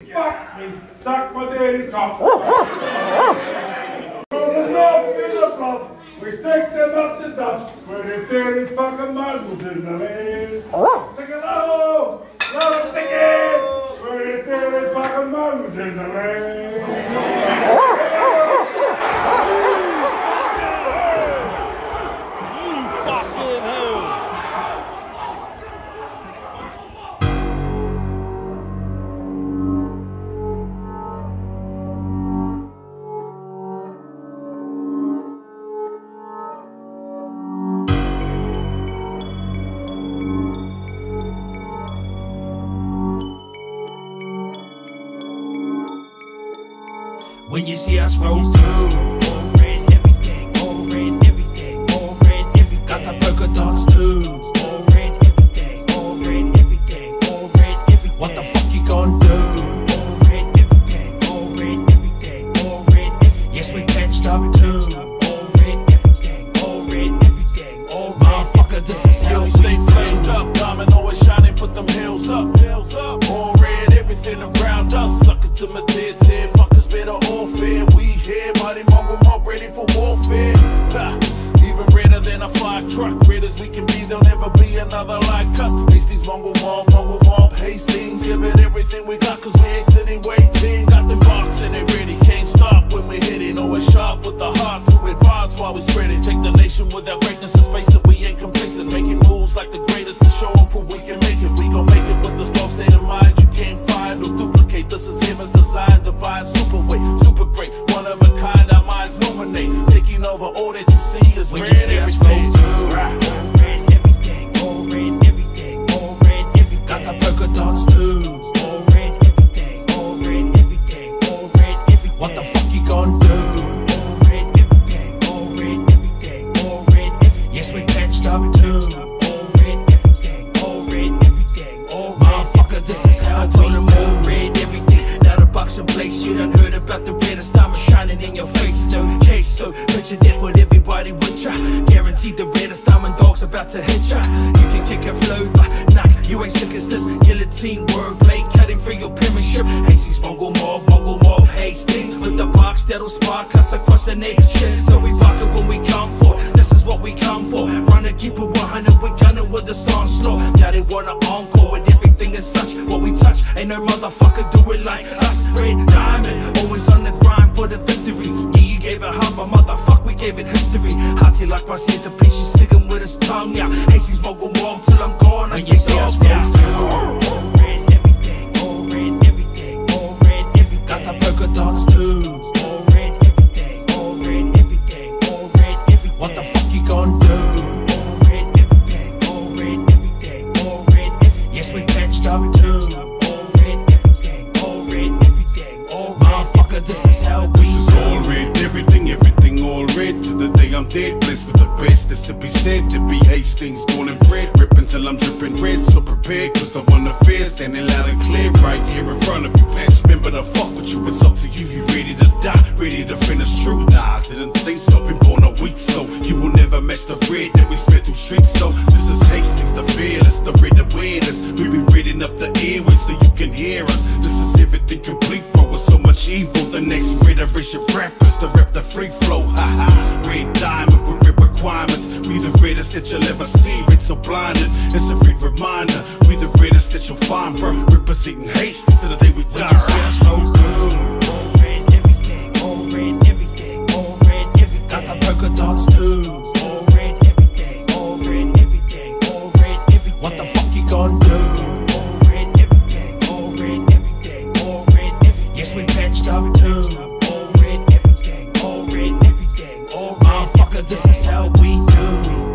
Fuck me, suck my daddy cock. From the north to the bluff, we stick them up to dust. Where the daddy's fucking muscles in the land. Let it stick it. Where the daddy's fucking muscles in the land. When you see us roll through, all red everything, all red everything, all red everything. Got the polka dots too. All red everything, all red everything, all red everything. What the fuck you gonna do? All red everything, all red everything, all red everything. Yes, we patched up too. All red everything, all red everything, all red. Motherfucker, this is how we stay flamed up, diamond always shining, put them heels up, heels up. All red, everything around us, suck it to my while we spread it. Take the nation with our greatness and face it, we ain't complacent. Making moves like the greatest to show and prove we can make it. We gon' make it with the strong state of mind you can't find or duplicate. This is him as design, divine, super weight, super great, one of a kind. Our minds illuminate, taking over all that you see is When red you see you as this. Guillotine wordplay, cutting through your penmanship. Hastings, Mongrel mob, Mongrel mob, Hastings. With the box that'll spark us across the nation. So we park it when we come for. This is what we come for. Run and keep it 100, we gunning with the song slow. Now they wanna encore with everything and such. What we touch, ain't no motherfucker do it like us. Red diamond, always on the grind for the victory. Yeah, you gave it half, but motherfuck, we gave it history. Hearty like my seat, the piece, she's singing with his tongue. Yeah, Hastings Mongrel Mob till I'm gone. I stay off now. All up too. All red everything, all red everything, all red. Motherfucker, this is how we This is all red, everything, everything all red. To the day I'm dead, blessed with the best. That's to be said, to be Hastings, born and bred. Ripping till I'm dripping red, so prepared, cause the one affair standing loud and clear right here in front of you. Patch, remember to fuck with you, it's up to you. You ready to die, ready to finish true? Nah, I didn't think so, been born a week, so you will never match the red that we spit through streets, though. This the fearless, the red awareness. We've been reading up the airwaves so you can hear us. This is everything complete, bro, with so much evil. The next iteration rappers to rep the free flow. Haha, red diamond with red requirements. We the reddest that you'll ever see. Red so blinded, it's a red reminder. We the greatest that you'll find, bro. Representing Hastings to the day we die. you This is how we do.